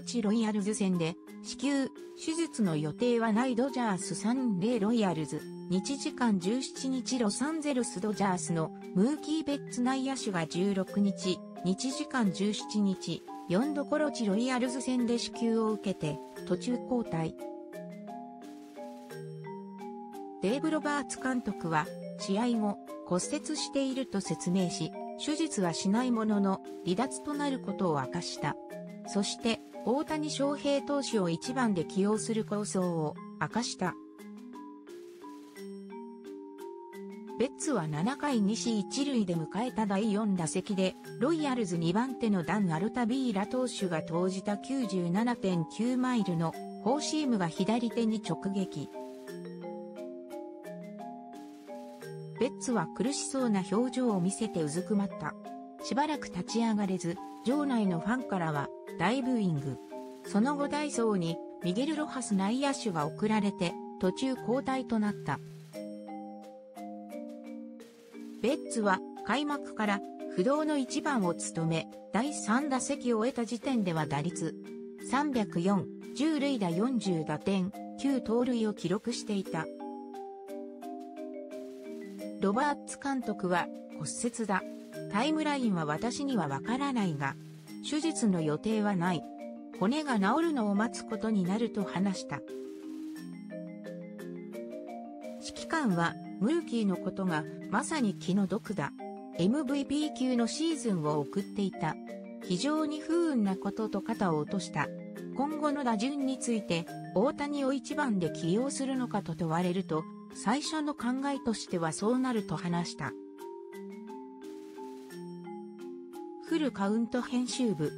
日ロイヤルズ戦で、死球、手術の予定はないドジャース30ロイヤルズ、日時間17日ロサンゼルスドジャースのムーキー・ベッツ内野手が16日、日時間17日、4度コロチロイヤルズ戦で死球を受けて、途中交代。デーブ・ロバーツ監督は、試合後、骨折していると説明し、手術はしないものの、離脱となることを明かした。そして、大谷翔平投手を1番で起用する構想を明かした。ベッツは7回西1塁で迎えた第4打席で、ロイヤルズ2番手のダン・アルタビーラ投手が投じた97.9マイルのフォーシームが左手に直撃。ベッツは苦しそうな表情を見せてうずくまった。しばらく立ち上がれず、場内のファンからは大ブーイング。その後ダイソーにミゲル・ロハス内野手が送られて途中交代となった。ベッツは開幕から不動の1番を務め、第3打席を終えた時点では打率304、10塁打40打点、9盗塁を記録していた。ロバーツ監督は骨折だ。タイムラインは私にはわからないが、手術の予定はない。骨が治るのを待つことになると話した。指揮官は、ムーキーのことがまさに気の毒だ。MVP 級のシーズンを送っていた。非常に不運なことと肩を落とした。今後の打順について、大谷を一番で起用するのかと問われると、最初の考えとしてはそうなると話した。フルカウント編集部。